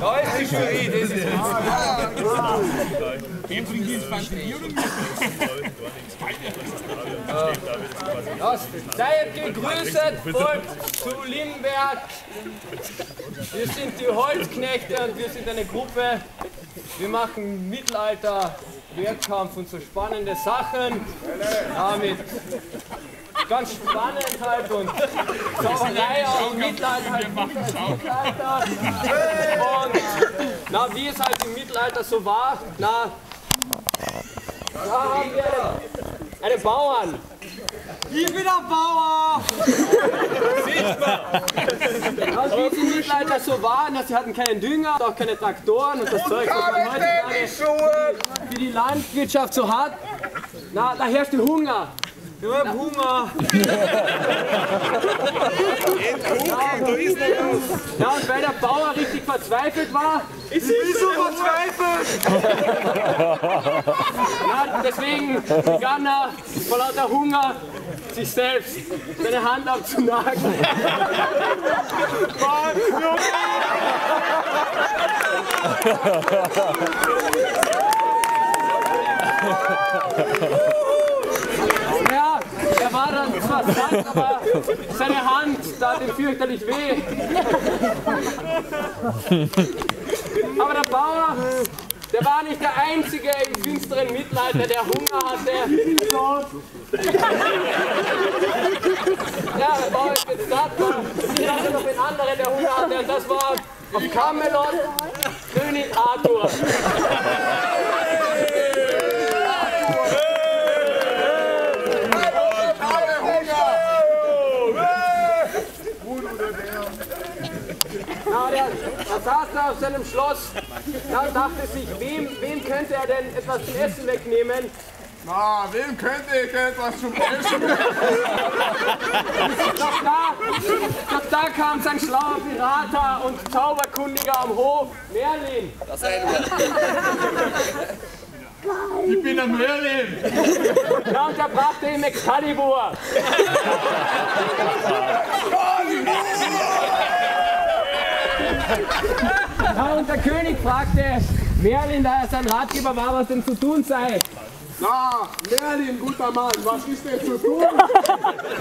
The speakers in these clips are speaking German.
Da ist die Jury, das ist Ja, seid gegrüßt, folgt zu Limberg. Wir sind die Holzknechte und wir sind eine Gruppe. Wir machen Mittelalter, Wehrkampf und so spannende Sachen. Ja, mit ganz spannend halt und Zauberei auch im Mittelalter. Halt Mittelalter. Und na, wie es halt im Mittelalter so war, na, da haben wir einen, einen Bauern. Ich bin der Bauer! Ja, wie es im Mittelalter so war, na, sie hatten keinen Dünger, auch keine Traktoren und das Zeug, was man heutzutage für die Landwirtschaft so hat. Na, da herrschte Hunger. Ich hab Hunger! Ja, und weil der Bauer richtig verzweifelt war, Ich bin so verzweifelt! na, deswegen begann er vor lauter Hunger sich selbst seine Hand abzunagen. Ja, er aber seine Hand tat ihm fürchterlich weh. Aber der Bauer, der war nicht der Einzige im finsteren Mittelalter, der Hunger hatte. Ja, der Bauer ist jetzt aber ich hatte noch einen anderen, der Hunger hatte, und das war auf Camelot König Arthur. Ja, der, da saß er auf seinem Schloss und dachte sich, wem, wem könnte er denn etwas zum Essen wegnehmen? Na, wem könnte ich etwas zum Essen? Doch da, doch da kam sein schlauer Berater und Zauberkundiger am Hof, Merlin. Ich bin am Merlin. Ja, und er brachte ihm Excalibur. Ja, und der König fragte Merlin, da er sein Ratgeber war, was denn zu tun sei. Na, Merlin, guter Mann, was ist denn zu tun?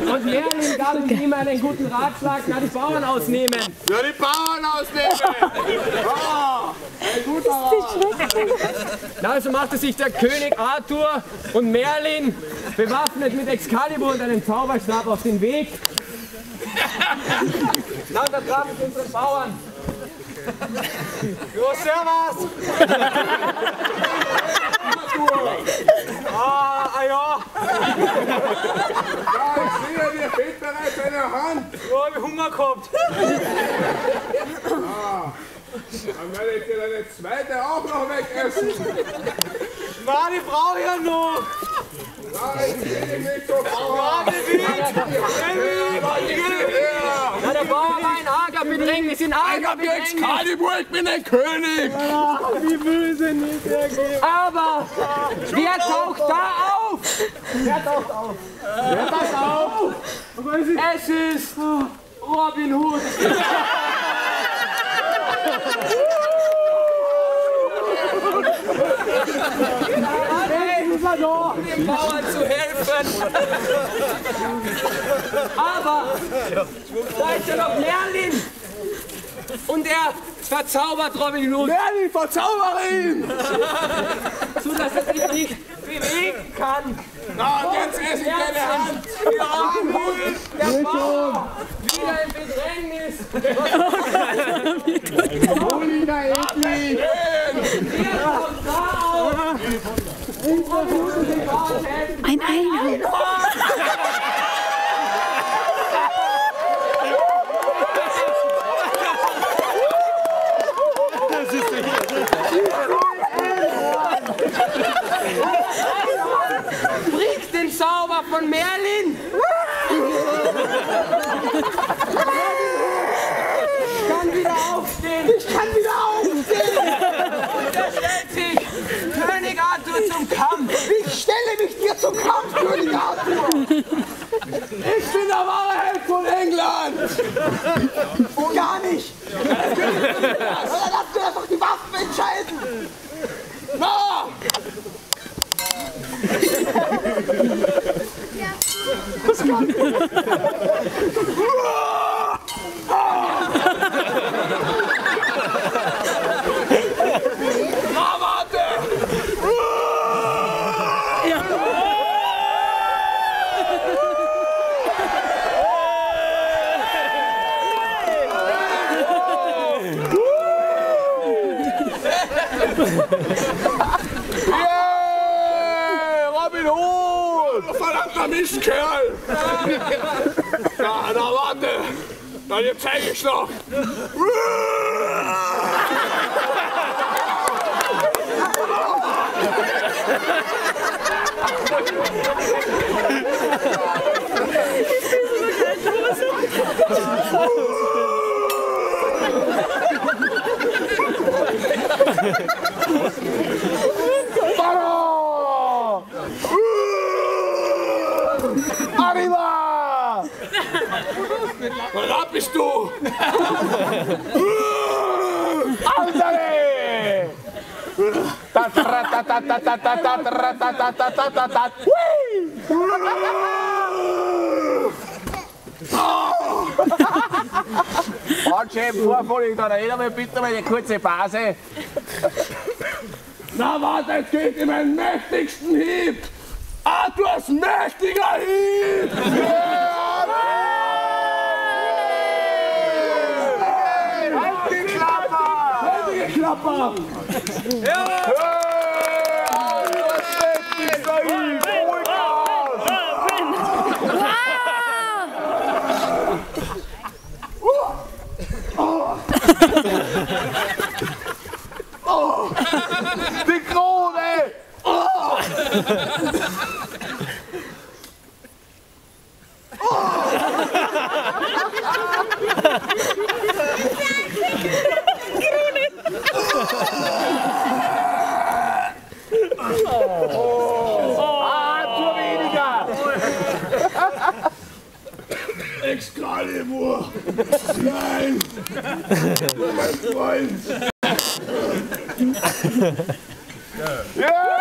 Und Merlin gab ihm einen guten Ratschlag, na die Bauern ausnehmen. Ja, die Bauern ausnehmen. Ja, ein guter Mann. Na, also machte sich der König Arthur und Merlin bewaffnet mit Excalibur und einem Zauberstab auf den Weg. Na, und da trafen unsere Bauern. Jo, servus! ah, ah ja, Ja, ich sehe, dir fehlt bereits eine Hand. ja, hab ich Hunger gehabt. Dann werde ich dir deine zweite auch noch wegessen. Nein, die brauche ich ja noch. Na, ich sehe dich nicht so Bauer. Na, der Bauer in arger Bedrängnis, in Ich arger hab die Bedrängnis. Excalibur, ich bin ein König. Wie böse nicht, der geht. Aber wer taucht da auf? Wer taucht auf? Wer taucht auf? Es ist Robin Hood. dem Bauern zu helfen. Aber da ist ja noch Merlin. Und er verzaubert Robin Hood, Merlin, verzauber ihn. so dass er sich nicht bewegen kann. Na, und jetzt esse ich deine Hand. Ja, der Bauer wieder in Bedrängnis. Hol ihn da endlich. Er kommt da auf. Und Robin Ein Einhorn. Bringt den Zauber von Merlin. Ich kann wieder aufstehen. Ich kann wieder aufstehen. Und er stellt sich König Arthur zum Kampf. Ich stelle mich dir zum Kampf, König Arthur. Ich bin der wahre Held von England! Oh, gar nicht! Oder lasst mir doch die Waffen entscheiden! Na! Na, warte! Yeah! Robin Hood! Verdammter Mistkerl! Na, na, warte! Na, jetzt zeig ich's noch! 바로 아리바 라피스도 알다레 따따라따따따따따따따따따따따따 Handschäben vorfällig, dann erinnern wir bitte mal eine kurze Pause. Na warte, jetzt geht ihm einen mächtigsten Hieb! Ah, Arthurs mächtiger Hieb! Yeah! Hey! Halt die Klappe! Halt die Klappe! Ja! Hey! Arthurs mächtigster Hieb! Excalibur! Nein! Mein Freund! Ja!